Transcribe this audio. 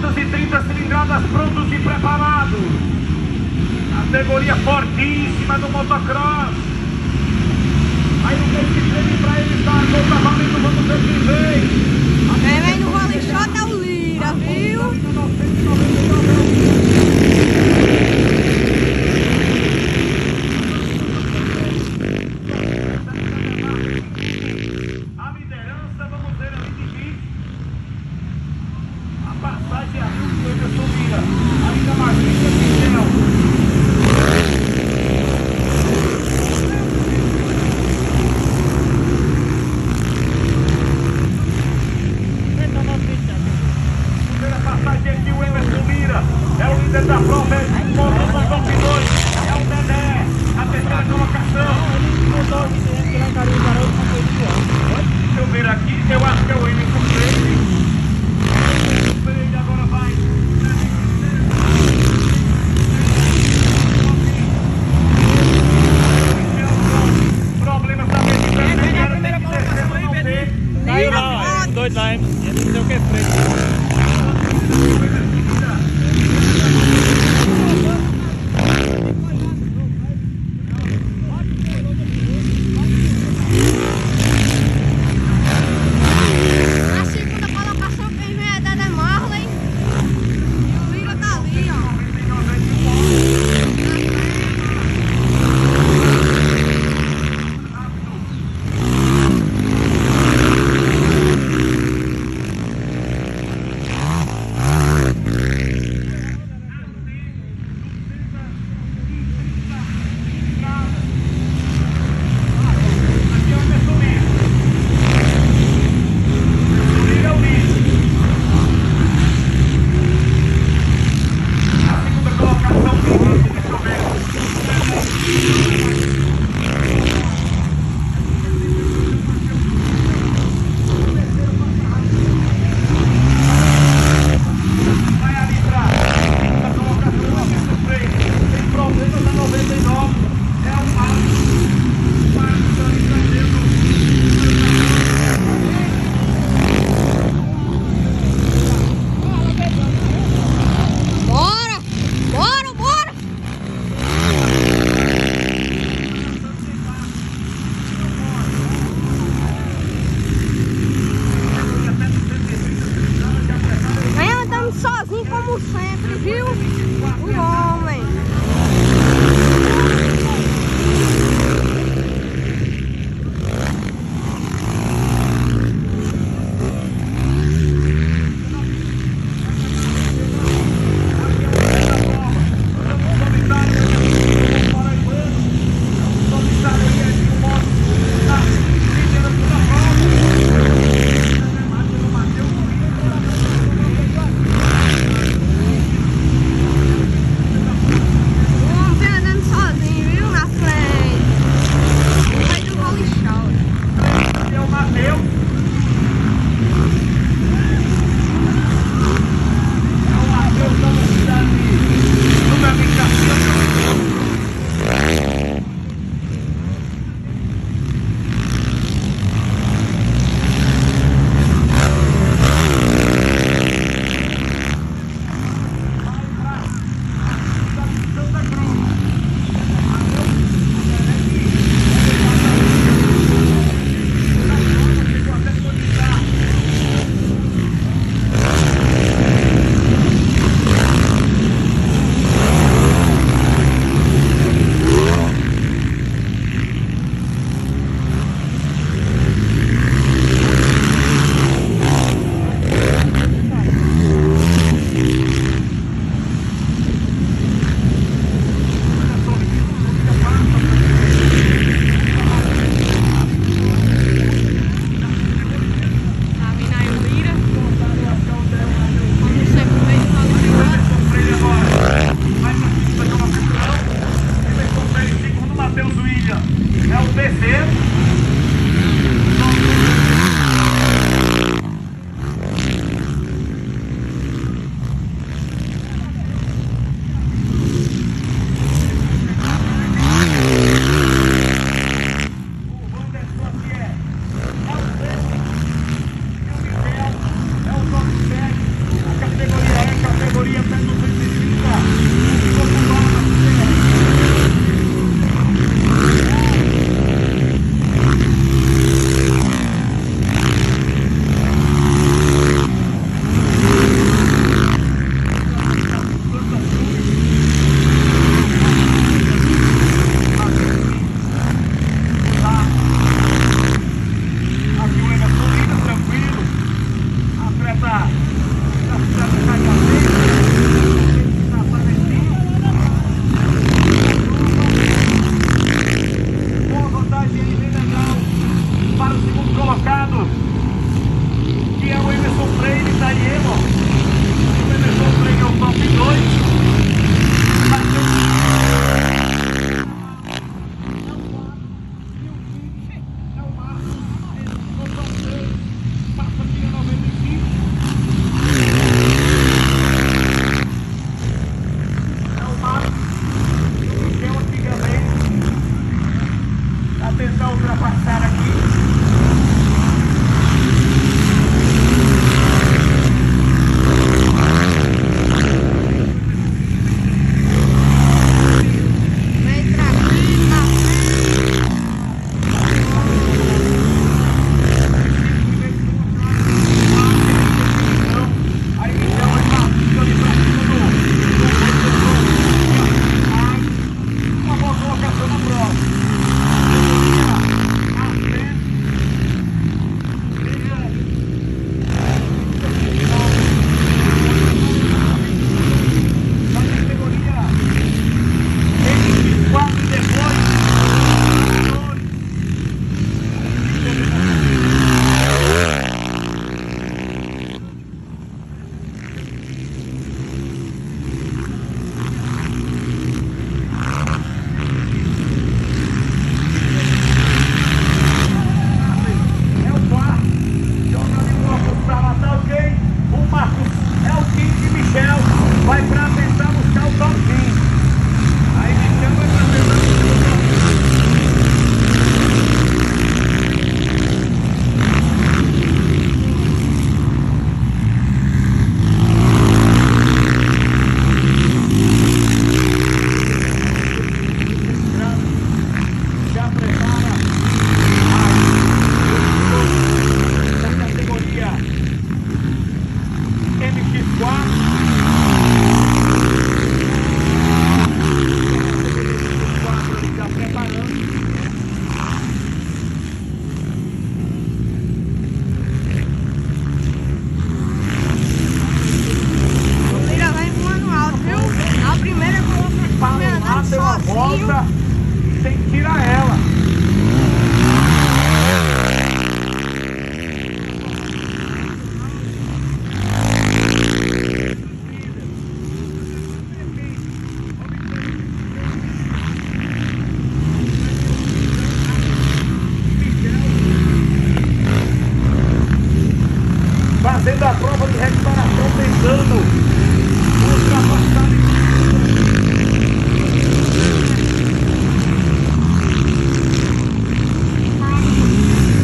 230 cilindradas prontos e preparados. Categoria fortíssima do motocross. Aí o que prêmio para ele está conta valendo, vamos ver quem vem. Vem, vem no Rolling Shot o Lira, tá viu? Tá Então, o PC passando